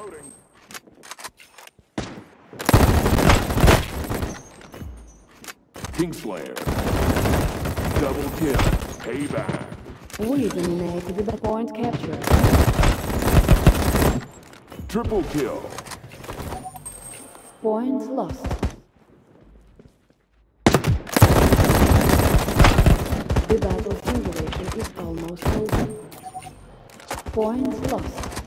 Reloading. Kingslayer. Double kill. Payback. We make the point capture. Triple kill. Point lost. The battle simulation is almost over. Point lost.